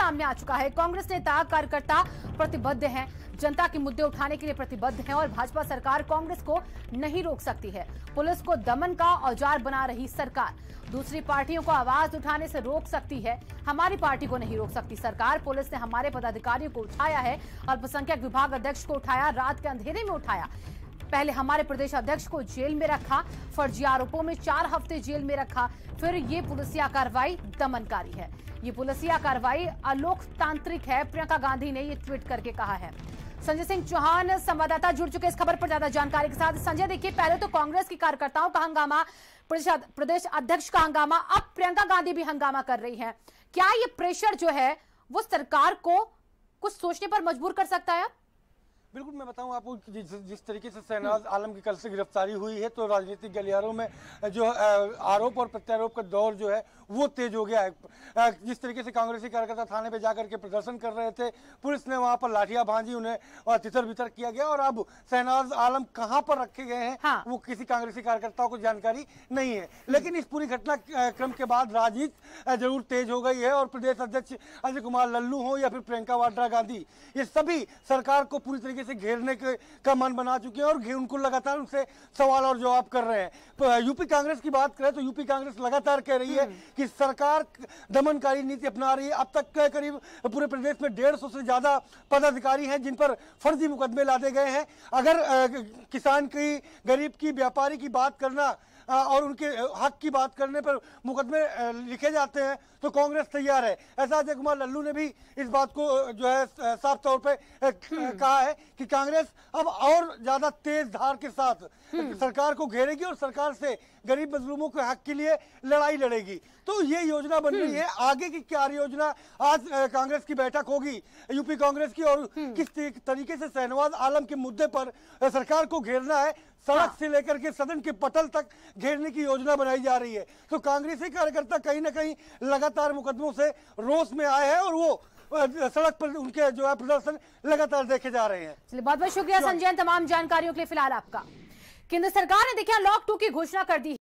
सामने आ चुका है। कांग्रेस नेता, कार्यकर्ता प्रतिबद्ध हैं। जनता के मुद्दे उठाने के लिए प्रतिबद्ध हैं और भाजपा सरकार कांग्रेस को नहीं रोक सकती है। पुलिस को दमन का औज़ार बना रही सरकार। दूसरी पार्टियों को आवाज़ उठाने से रोक सकती है। हमारी पार्टी को नहीं रोक सकती सरकार। पुलिस ने हमारे पदाधिकारियों को उठाया है। अल्पसंख्यक विभाग अध्यक्ष को उठाया, रात के अंधेरे में उठाया। पहले हमारे प्रदेश अध्यक्ष को जेल में रखा, फर्जी आरोपों में चार हफ़्ते जेल में रखा, फिर ये पुलिसिया कार्रवाई दमनकारी है। ये पुलिसिया कार्रवाई अलोकतांत्रिक है, प्रियंका गांधी ने ये ट्वीट करके कहा है। संजय सिंह चौहान, संवाददाता जुड़ चुके इस खबर पर, ज़्यादा जानकारी के साथ। संजय, देखिए, पहले तो कांग्रेस की कार्यकर्ताओं का हंगामा प्रदेश अध्यक्ष का हंगामा, अब प्रियंका गांधी भी हंगामा कर रही है। क्या ये प्रेशर जो है, वो सरकार को कुछ सोचने पर मजबूर कर सकता है बिल्कुल मैं बताऊँ आपको जिस, जिस तरीके से शहनाज आलम की कल से गिरफ्तारी हुई है तो राजनीतिक गलियारों में जो आरोप और प्रत्यारोप का दौर जो है वो तेज हो गया है जिस तरीके से कांग्रेसी कार्यकर्ता थाने पे जाकर के प्रदर्शन कर रहे थे पुलिस ने वहाँ पर लाठियाँ भांजी उन्हें और तितर बितर किया गया और अब शहनाज आलम कहाँ पर रखे गए हैं हाँ। वो किसी कांग्रेसी कार्यकर्ताओं को जानकारी नहीं है लेकिन इस पूरी घटना क्रम के बाद राजनीति ज़रूर तेज हो गई है और प्रदेश अध्यक्ष अजय कुमार लल्लू हो या फिर प्रियंका वाड्रा गांधी ये सभी सरकार को पूरी तरीके से घेरने के का मन बना चुके हैं और उनको लगातार उनसे सवाल और जवाब कर रहे हैं। यूपी कांग्रेस की बात करें तो यूपी कांग्रेस लगातार कह रही है कि सरकार दमनकारी नीति अपना रही है। अब तक करीब पूरे प्रदेश में डेढ़ सौ से ज़्यादा पदाधिकारी हैं जिन पर फर्जी मुकदमे लादे गए हैं। अगर किसान की गरीब की व्यापारी की बात करना और उनके हक की बात करने पर मुकदमे लिखे जाते हैं तो कांग्रेस तैयार है। ऐसा अजय कुमार लल्लू ने भी इस बात को जो है साफ़ तौर पे कहा है कि कांग्रेस अब और ज़्यादा तेज धार के साथ सरकार को घेरेगी और सरकार से गरीब मजलूमों के हक के लिए लड़ाई लड़ेगी। तो ये योजना बन रही है। आगे की क्या योजना आज कांग्रेस की बैठक होगी यूपी कांग्रेस की और किस तरीके से शहनवाज आलम के मुद्दे पर सरकार को घेरना है सड़क से लेकर के सदन के पटल तक घेरने की योजना बनाई जा रही है। तो कांग्रेसी कार्यकर्ता कहीं ना कहीं लगातार मुकदमों से रोष में आए हैं और वो सड़क पर उनके जो है प्रदर्शन लगातार देखे जा रहे हैं। चलिए बहुत बहुत शुक्रिया संजय तमाम जानकारियों के लिए फ़िलहाल आपका। केंद्र सरकार ने देखिए लॉक टू की घोषणा कर दी।